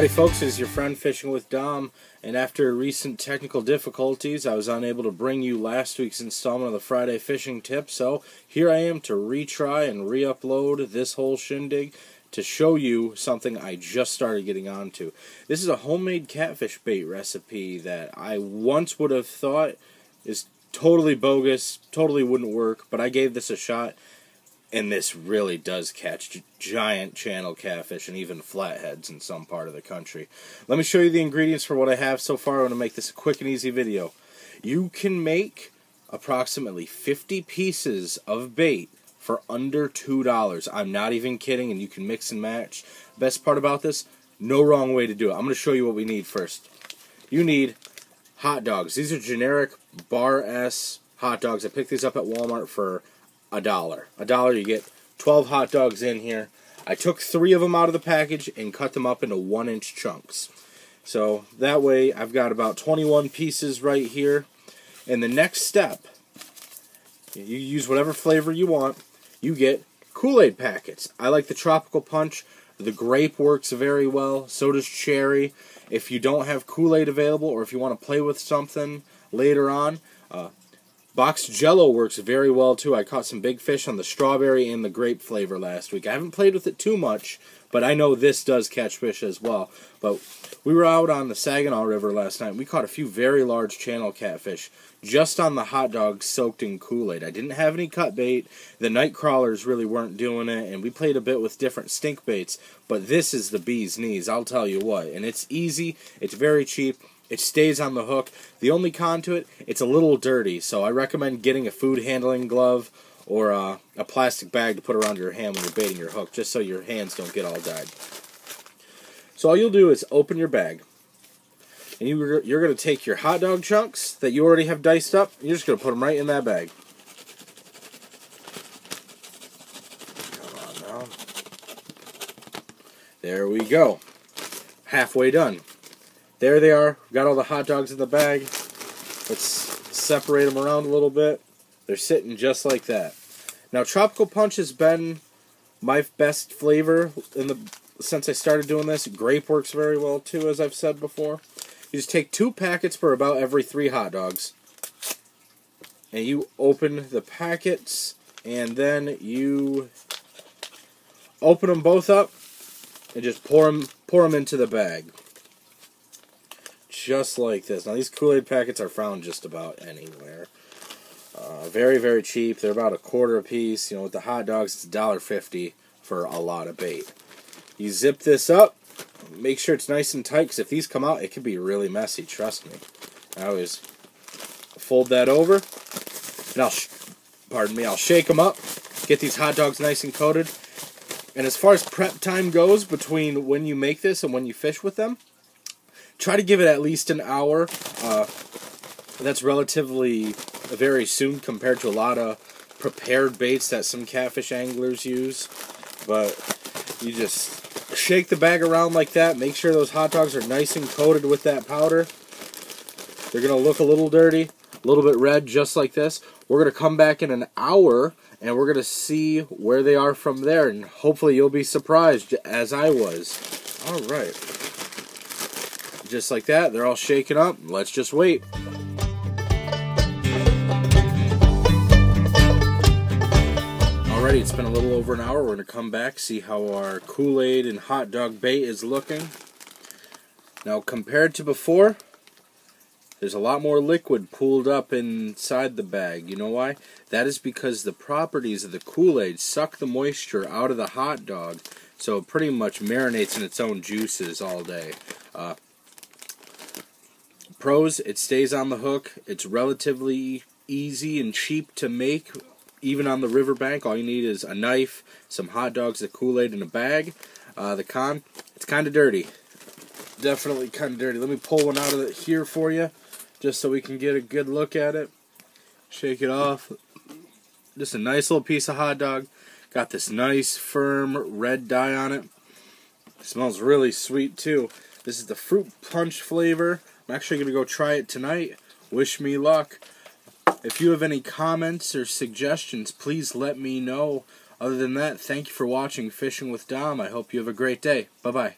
Howdy folks, it's your friend Fishing with Dom, and after recent technical difficulties, I was unable to bring you last week's installment of the Friday Fishing Tip, so here I am to retry and re-upload this whole shindig to show you something I just started getting onto. This is a homemade catfish bait recipe that I once would have thought is totally bogus, totally wouldn't work, but I gave this a shot, and this really does catch giant channel catfish and even flatheads in some part of the country. Let me show you the ingredients for what I have so far. I want to make this a quick and easy video. You can make approximately 50 pieces of bait for under $2. I'm not even kidding, and you can mix and match. Best part about this, no wrong way to do it. I'm going to show you what we need first. You need hot dogs. These are generic Bar S hot dogs. I picked these up at Walmart for a dollar. A dollar, you get 12 hot dogs in here. I took three of them out of the package and cut them up into one inch chunks. So that way I've got about 21 pieces right here. And the next step, you use whatever flavor you want, you get Kool-Aid packets. I like the tropical punch. The grape works very well. So does cherry. If you don't have Kool-Aid available or if you want to play with something later on, uh, Boxed Jello works very well too. I caught some big fish on the strawberry and the grape flavor last week. I haven't played with it too much, but I know this does catch fish as well. But we were out on the Saginaw River last night. We caught a few very large channel catfish just on the hot dogs soaked in Kool-Aid. I didn't have any cut bait. The night crawlers really weren't doing it, and we played a bit with different stink baits. But this is the bee's knees, I'll tell you what. And it's easy. It's very cheap. It stays on the hook. The only con to it, it's a little dirty, so I recommend getting a food handling glove or uh, a plastic bag to put around your hand when you're baiting your hook, just so your hands don't get all dyed. So all you'll do is open your bag, and you, you're going to take your hot dog chunks that you already have diced up, you're just going to put them right in that bag. Come on now. There we go. Halfway done. There they are. Got all the hot dogs in the bag. Let's separate them around a little bit. They're sitting just like that. Now, Tropical Punch has been my best flavor in the since I started doing this. Grape works very well too, as I've said before. You just take two packets for about every three hot dogs. And you open the packets, and then you open them both up, and just pour them, pour them into the bag just like this. Now, these Kool-Aid packets are found just about anywhere. Uh, very, very cheap. They're about a quarter a piece. You know, with the hot dogs, it's $1.50 for a lot of bait. You zip this up. Make sure it's nice and tight, because if these come out, it can be really messy. Trust me. I always fold that over, and I'll, pardon me, I'll shake them up. Get these hot dogs nice and coated. And as far as prep time goes between when you make this and when you fish with them, try to give it at least an hour. Uh, that's relatively very soon compared to a lot of prepared baits that some catfish anglers use. But you just shake the bag around like that. Make sure those hot dogs are nice and coated with that powder. They're going to look a little dirty, a little bit red, just like this. We're going to come back in an hour and we're going to see where they are from there. And hopefully you'll be surprised as I was. All right. Just like that, they're all shaken up. Let's just wait. Alrighty, it's been a little over an hour. We're going to come back, see how our Kool-Aid and hot dog bait is looking. Now, compared to before, there's a lot more liquid pooled up inside the bag. You know why? That is because the properties of the Kool-Aid suck the moisture out of the hot dog, so it pretty much marinates in its own juices all day. Uh, Pros, it stays on the hook. It's relatively easy and cheap to make, even on the riverbank. All you need is a knife, some hot dogs, a Kool-Aid, and a bag. Uh, the con, it's kind of dirty. Definitely kind of dirty. Let me pull one out of here for you, just so we can get a good look at it. Shake it off. Just a nice little piece of hot dog. Got this nice, firm red dye on it. it smells really sweet, too. This is the fruit punch flavor. I'm actually going to go try it tonight. Wish me luck. If you have any comments or suggestions, please let me know. Other than that, thank you for watching Fishing with Dom. I hope you have a great day. Bye-bye.